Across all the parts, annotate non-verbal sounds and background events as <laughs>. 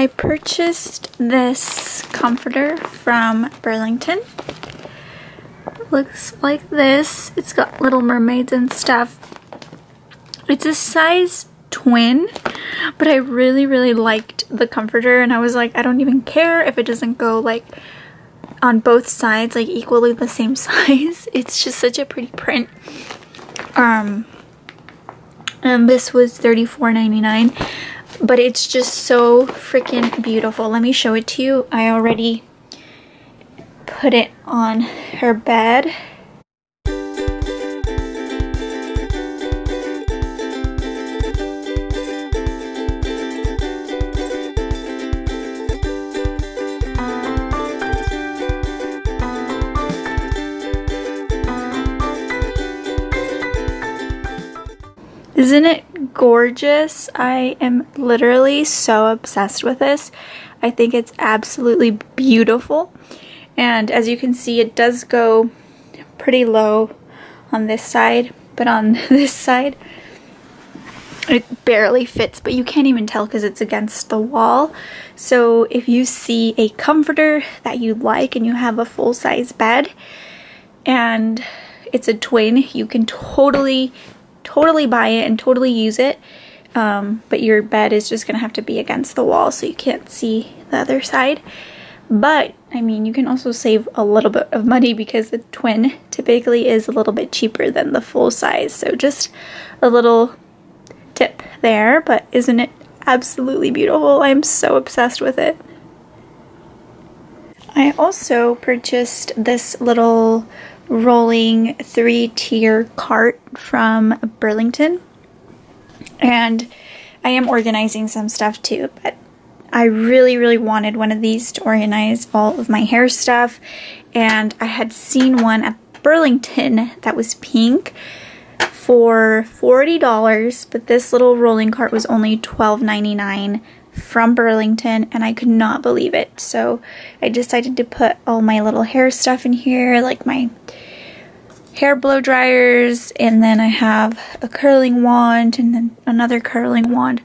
I purchased this comforter from Burlington. Looks like this. It's got little mermaids and stuff. It's a size twin, but I really, really liked the comforter and I was like, I don't even care if it doesn't go like on both sides, like equally the same <laughs> size. It's just such a pretty print. Um, and this was $34.99 but it's just so freaking beautiful. Let me show it to you. I already put it on her bed. Isn't it gorgeous? I am literally so obsessed with this. I think it's absolutely beautiful. And as you can see, it does go pretty low on this side, but on <laughs> this side, it barely fits, but you can't even tell because it's against the wall. So if you see a comforter that you like and you have a full-size bed and it's a twin, you can totally totally buy it and totally use it. Um, but your bed is just going to have to be against the wall so you can't see the other side. But, I mean, you can also save a little bit of money because the twin typically is a little bit cheaper than the full size. So just a little tip there, but isn't it absolutely beautiful? I'm so obsessed with it. I also purchased this little rolling three tier cart from Burlington. And I am organizing some stuff too, but I really, really wanted one of these to organize all of my hair stuff. And I had seen one at Burlington that was pink for $40, but this little rolling cart was only $12.99 from Burlington and I could not believe it. So I decided to put all my little hair stuff in here, like my hair blow dryers, and then I have a curling wand and then another curling wand,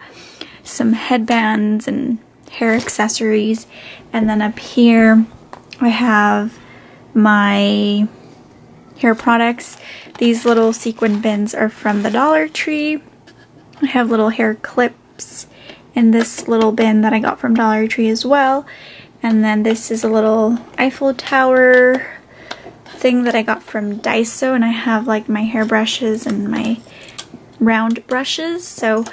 some headbands and hair accessories, and then up here I have my hair products. These little sequin bins are from the Dollar Tree. I have little hair clips in this little bin that I got from Dollar Tree as well. And then this is a little Eiffel Tower thing that I got from Daiso and I have like my hairbrushes and my round brushes. So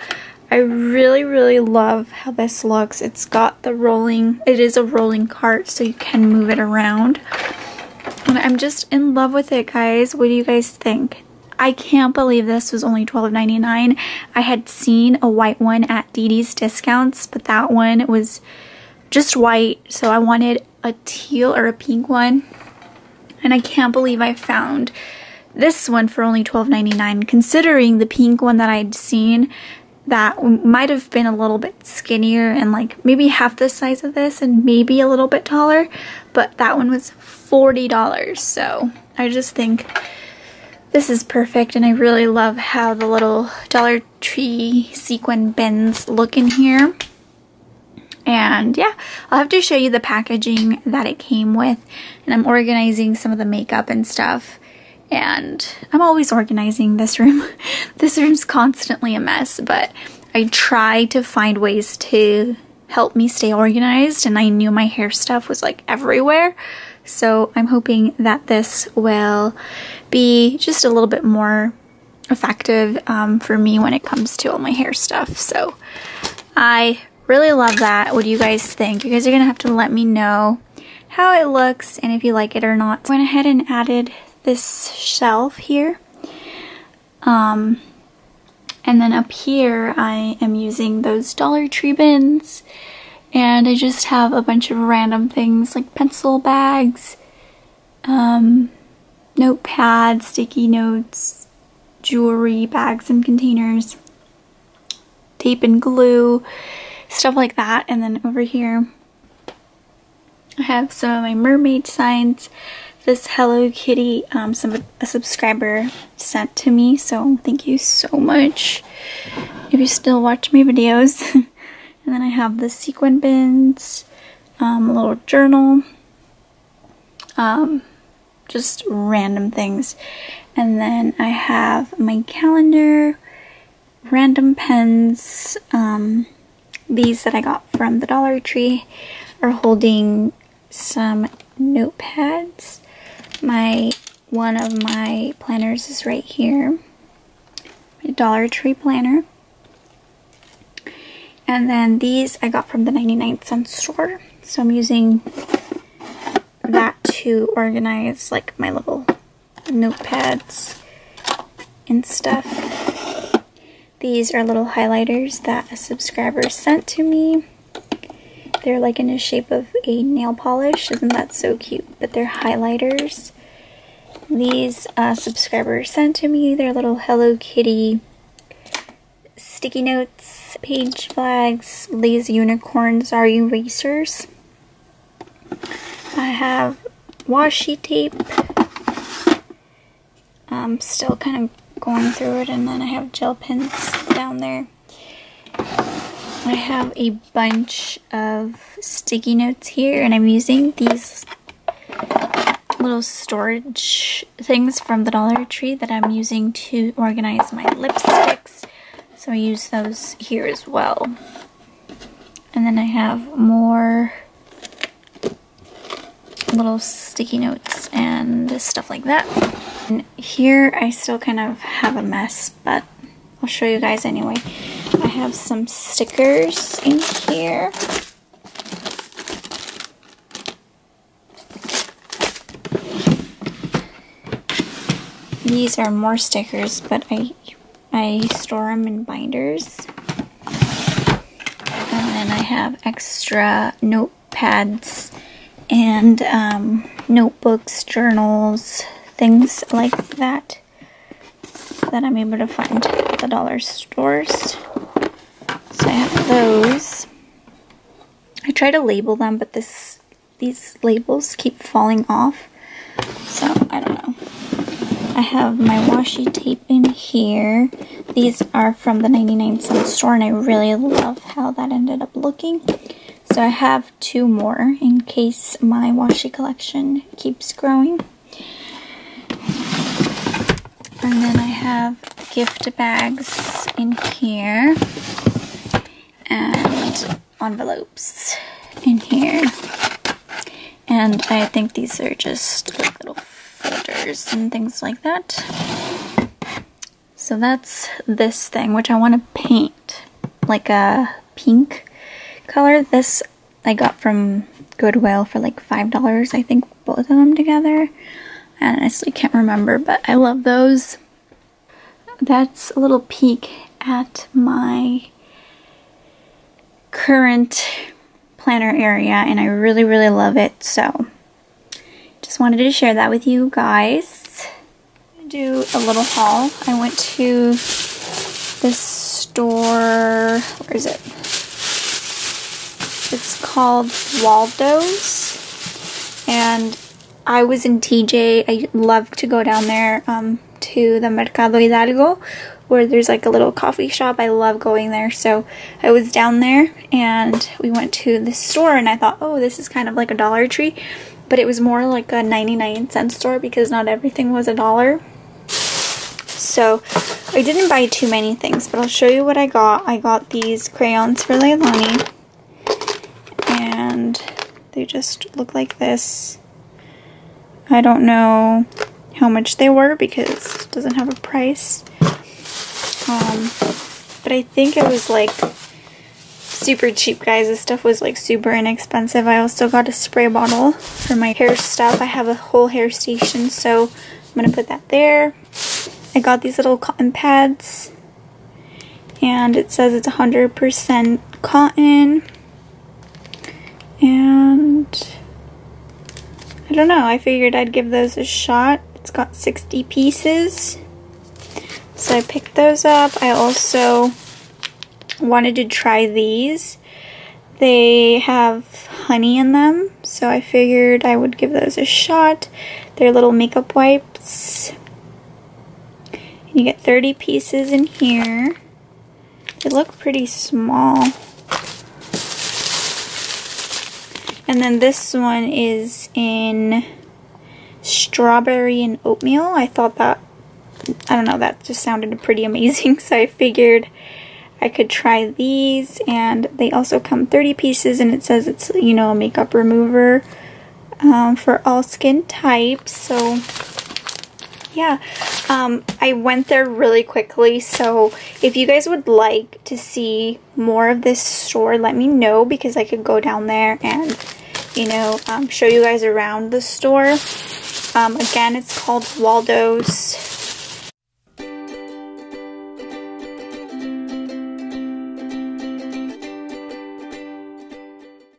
I really, really love how this looks. It's got the rolling, it is a rolling cart so you can move it around. And I'm just in love with it, guys. What do you guys think? I can't believe this was only $12.99. I had seen a white one at DD's Discounts, but that one was just white, so I wanted a teal or a pink one. And I can't believe I found this one for only $12.99, considering the pink one that I'd seen that might have been a little bit skinnier and like maybe half the size of this and maybe a little bit taller, but that one was $40. So I just think this is perfect and I really love how the little Dollar Tree sequin bins look in here. And yeah, I'll have to show you the packaging that it came with. And I'm organizing some of the makeup and stuff. And I'm always organizing this room. <laughs> this room's constantly a mess, but I try to find ways to help me stay organized. And I knew my hair stuff was like everywhere. So I'm hoping that this will be just a little bit more effective um, for me when it comes to all my hair stuff. So I really love that. What do you guys think? You guys are going to have to let me know how it looks and if you like it or not. I went ahead and added this shelf here. Um, and then up here I am using those Dollar Tree bins and I just have a bunch of random things like pencil bags, um, notepads, sticky notes, jewelry, bags and containers, tape and glue, stuff like that. And then over here, I have some of my mermaid signs. This Hello Kitty, um, some a subscriber sent to me, so thank you so much. If you still watch my videos, <laughs> And then I have the sequin bins, um, a little journal, um, just random things. And then I have my calendar, random pens, um, these that I got from the Dollar Tree are holding some notepads. My one of my planners is right here. My Dollar Tree planner. And then these I got from the 99 cent store. So I'm using that to organize like my little notepads and stuff. These are little highlighters that a subscriber sent to me. They're like in the shape of a nail polish. Isn't that so cute? But they're highlighters. These uh, subscribers sent to me. They're little Hello Kitty sticky notes, page flags. These unicorns are erasers. I have washi tape. I'm still kind of going through it and then I have gel pens down there. I have a bunch of sticky notes here and I'm using these little storage things from the Dollar Tree that I'm using to organize my lipsticks. So I use those here as well. And then I have more little sticky notes and stuff like that. And here I still kind of have a mess, but I'll show you guys anyway. I have some stickers in here. These are more stickers, but I I store them in binders. And then I have extra notepads and um, notebooks, journals, things like that that I'm able to find at the dollar stores. So I have those. I try to label them, but this these labels keep falling off. So I don't know. I have my washi tape in here. These are from the 99 cent store and I really love how that ended up looking. So I have two more in case my washi collection keeps growing. And then I have gift bags in here and envelopes in here. And I think these are just folders and things like that. So that's this thing, which I want to paint like a pink color. This I got from Goodwill for like $5, I think both of them together. I honestly can't remember, but I love those. That's a little peek at my current planner area and I really, really love it. So just wanted to share that with you guys. Do a little haul. I went to this store, where is it? It's called Waldo's. And I was in TJ. I love to go down there um, to the Mercado Hidalgo where there's like a little coffee shop. I love going there. So I was down there and we went to the store and I thought, oh, this is kind of like a Dollar Tree. But it was more like a 99 cent store because not everything was a dollar. So I didn't buy too many things, but I'll show you what I got. I got these crayons for Leilani and they just look like this. I don't know how much they were because it doesn't have a price. Um, but I think it was like super cheap, guys. This stuff was like super inexpensive. I also got a spray bottle for my hair stuff. I have a whole hair station, so I'm going to put that there. I got these little cotton pads, and it says it's 100% cotton. And I don't know, I figured I'd give those a shot. It's got 60 pieces. So I picked those up. I also wanted to try these. They have honey in them, so I figured I would give those a shot. They're little makeup wipes. You get 30 pieces in here. They look pretty small. And then this one is in strawberry and oatmeal. I thought that, I don't know, that just sounded pretty amazing. <laughs> So I figured I could try these. And they also come 30 pieces and it says it's, you know, a makeup remover um, for all skin types. So yeah, um, I went there really quickly, so if you guys would like to see more of this store, let me know because I could go down there and, you know, um, show you guys around the store. Um, again, it's called Waldo's